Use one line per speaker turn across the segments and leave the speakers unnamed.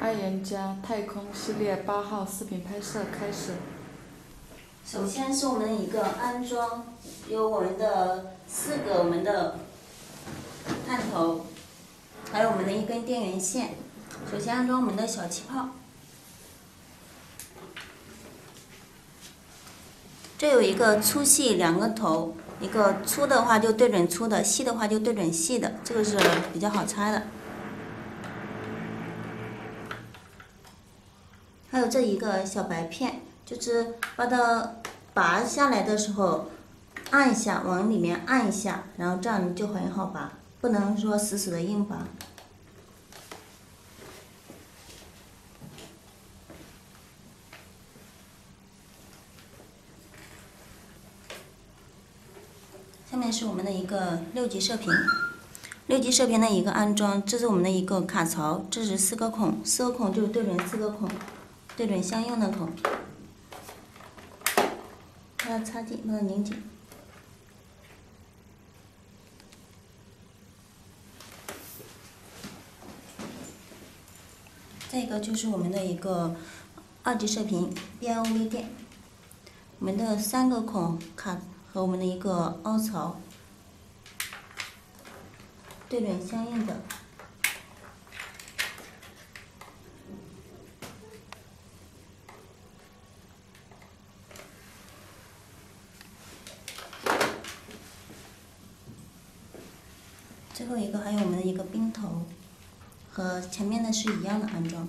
爱研家太空系列八号视频拍摄开始。
首先是我们的一个安装，有我们的四个我们的探头，还有我们的一根电源线。首先安装我们的小气泡，这有一个粗细两个头，一个粗的话就对准粗的，细的话就对准细的，这个是比较好拆的。还有这一个小白片，就是把它拔下来的时候，按一下，往里面按一下，然后这样就很好拔，不能说死死的硬拔。下面是我们的一个六级射频，六级射频的一个安装，这是我们的一个卡槽，这是四个孔，四个孔就是对准四个孔，对准相应的孔，把它插紧，把它拧紧。这个就是我们的一个二级射频 BIO 微电，我们的三个孔卡。和我们的一个凹槽对准相应的，最后一个还有我们的一个冰头，和前面的是一样的安装。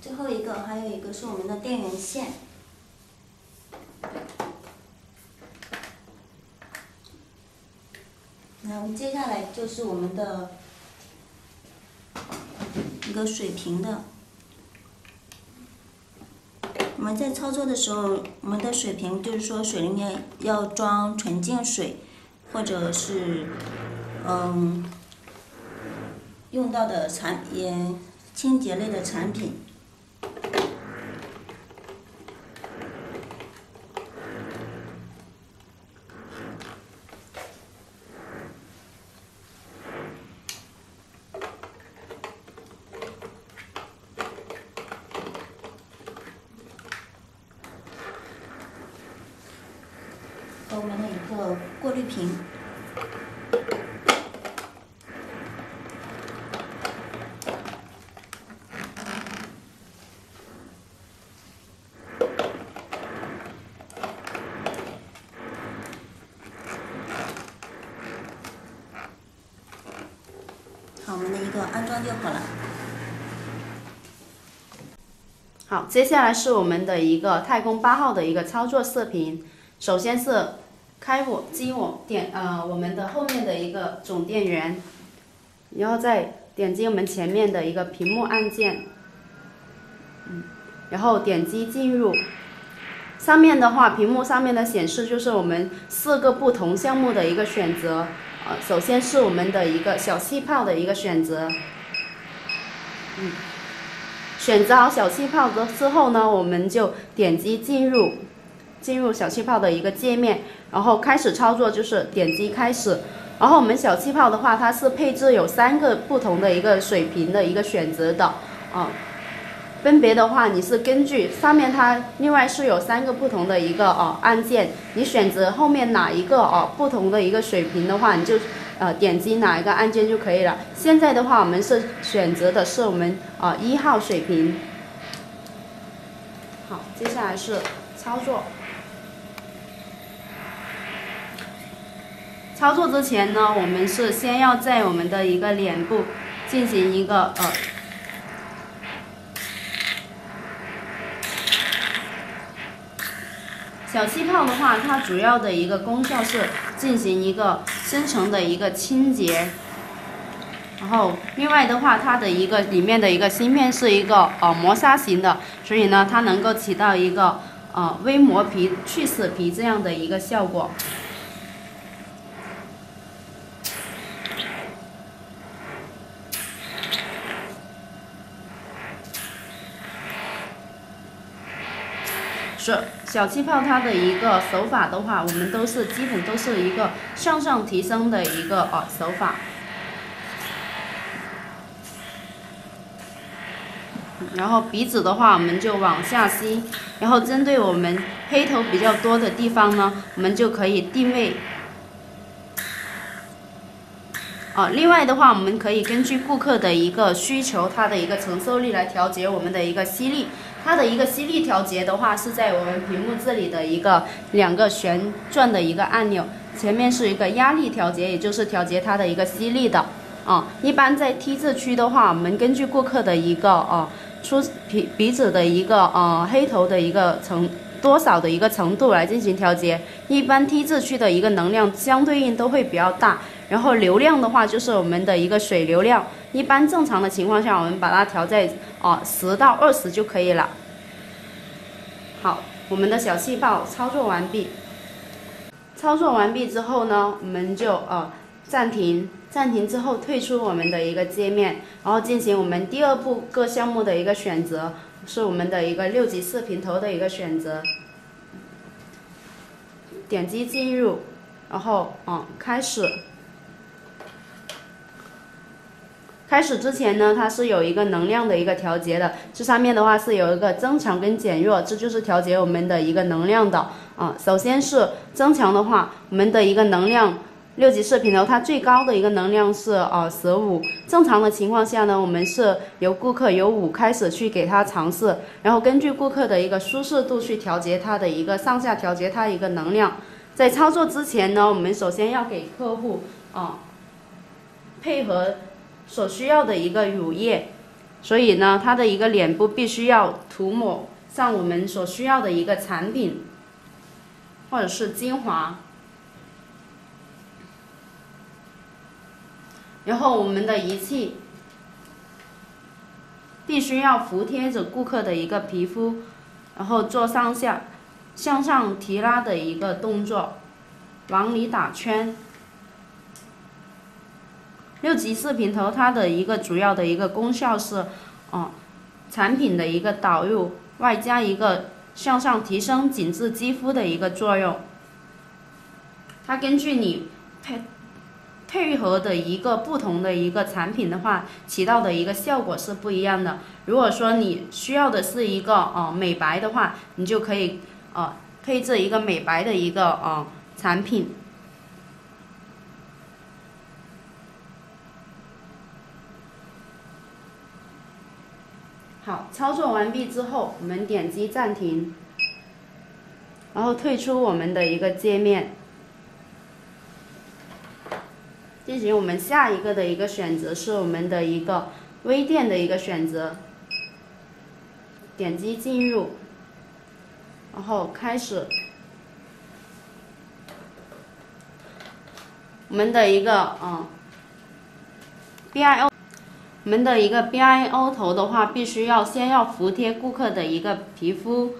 最后一个还有一个是我们的电源线，然后接下来就是我们的一个水平的。我们在操作的时候，我们的水平就是说水里面要装纯净水，或者是嗯用到的产也清洁类的产品。和我们的一个过滤瓶。好，我们的一个安装就好了。
好，接下来是我们的一个太空八号的一个操作视频。首先是开我机我点呃我们的后面的一个总电源，然后再点击我们前面的一个屏幕按键，嗯，然后点击进入。上面的话，屏幕上面的显示就是我们四个不同项目的一个选择。呃，首先是我们的一个小气泡的一个选择，嗯，选择好小气泡的之后呢，我们就点击进入，进入小气泡的一个界面，然后开始操作就是点击开始。然后我们小气泡的话，它是配置有三个不同的一个水平的一个选择的，啊。分别的话，你是根据上面它另外是有三个不同的一个哦按键，你选择后面哪一个哦不同的一个水平的话，你就呃点击哪一个按键就可以了。现在的话，我们是选择的是我们啊一号水平。好，接下来是操作。操作之前呢，我们是先要在我们的一个脸部进行一个呃。小气泡的话，它主要的一个功效是进行一个深层的一个清洁，然后另外的话，它的一个里面的一个芯片是一个呃磨砂型的，所以呢，它能够起到一个呃微磨皮、去死皮这样的一个效果。是小气泡它的一个手法的话，我们都是基本都是一个向上提升的一个呃手法。然后鼻子的话，我们就往下吸，然后针对我们黑头比较多的地方呢，我们就可以定位。啊，另外的话，我们可以根据顾客的一个需求，他的一个承受力来调节我们的一个吸力。它的一个吸力调节的话，是在我们屏幕这里的一个两个旋转的一个按钮，前面是一个压力调节，也就是调节它的一个吸力的。啊，一般在 T 字区的话，我们根据顾客的一个啊出鼻鼻子的一个呃黑头的一个程多少的一个程度来进行调节。一般 T 字区的一个能量相对应都会比较大，然后流量的话就是我们的一个水流量。一般正常的情况下，我们把它调在哦十到二十就可以了。好，我们的小气泡操作完毕。操作完毕之后呢，我们就呃暂停，暂停之后退出我们的一个界面，然后进行我们第二步各项目的一个选择，是我们的一个六级视频头的一个选择。点击进入，然后嗯开始。开始之前呢，它是有一个能量的一个调节的，这上面的话是有一个增强跟减弱，这就是调节我们的一个能量的啊。首先是增强的话，我们的一个能量六级视频头，它最高的一个能量是呃十五，正常的情况下呢，我们是由顾客由五开始去给他尝试，然后根据顾客的一个舒适度去调节它的一个上下调节它一个能量。在操作之前呢，我们首先要给客户啊配合。所需要的一个乳液，所以呢，它的一个脸部必须要涂抹上我们所需要的一个产品，或者是精华。然后我们的仪器必须要服贴着顾客的一个皮肤，然后做上下向上提拉的一个动作，往里打圈。六级视频头，它的一个主要的一个功效是，哦，产品的一个导入，外加一个向上提升紧致肌肤的一个作用。它根据你配配合的一个不同的一个产品的话，起到的一个效果是不一样的。如果说你需要的是一个哦美白的话，你就可以哦配置一个美白的一个哦产品。好，操作完毕之后，我们点击暂停，然后退出我们的一个界面，进行我们下一个的一个选择，是我们的一个微店的一个选择，点击进入，然后开始，我们的一个嗯，B I O。我们的一个 B I O 头的话，必须要先要服贴顾客的一个皮肤，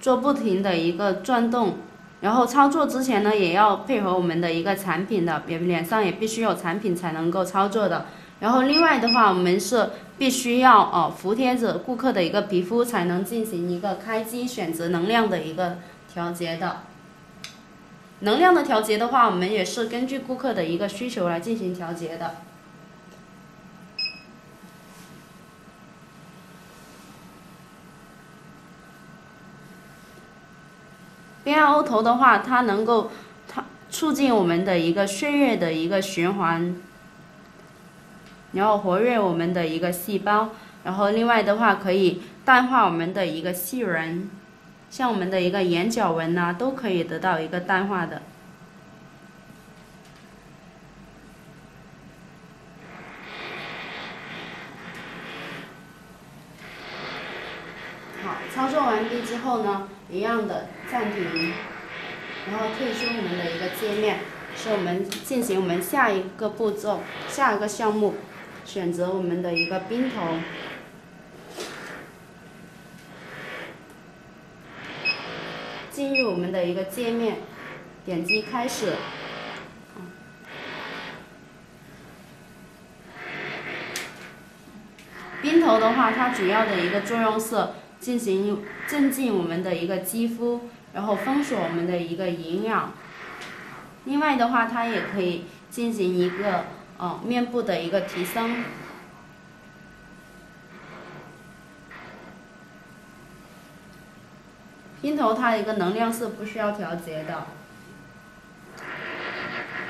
做不停的一个转动，然后操作之前呢，也要配合我们的一个产品的，脸脸上也必须有产品才能够操作的。然后另外的话，我们是必须要哦服贴着顾客的一个皮肤，才能进行一个开机选择能量的一个调节的。能量的调节的话，我们也是根据顾客的一个需求来进行调节的。B I O 头的话，它能够它促进我们的一个血液的一个循环，然后活跃我们的一个细胞，然后另外的话可以淡化我们的一个细纹，像我们的一个眼角纹呐，都可以得到一个淡化的。好，操作完毕之后呢？一样的暂停，然后退出我们的一个界面，是我们进行我们下一个步骤，下一个项目，选择我们的一个冰头，进入我们的一个界面，点击开始。冰头的话，它主要的一个作用是。进行镇静我们的一个肌肤，然后封锁我们的一个营养。另外的话，它也可以进行一个呃面部的一个提升。pin 头它的一个能量是不需要调节的。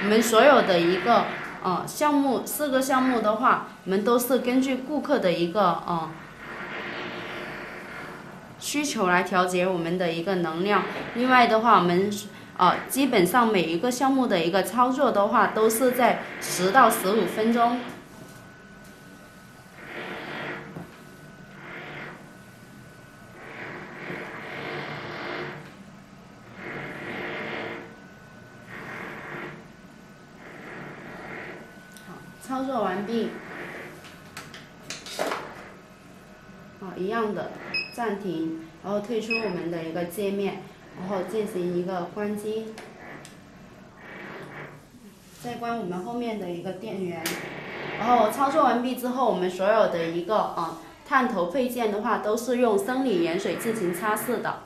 我们所有的一个呃项目，四个项目的话，我们都是根据顾客的一个呃需求来调节我们的一个能量。另外的话，我们呃基本上每一个项目的一个操作的话，都是在十到十五分钟。操作完毕，好，一样的暂停，然后退出我们的一个界面，然后进行一个关机，再关我们后面的一个电源，然后操作完毕之后，我们所有的一个啊探头配件的话，都是用生理盐水进行擦拭的。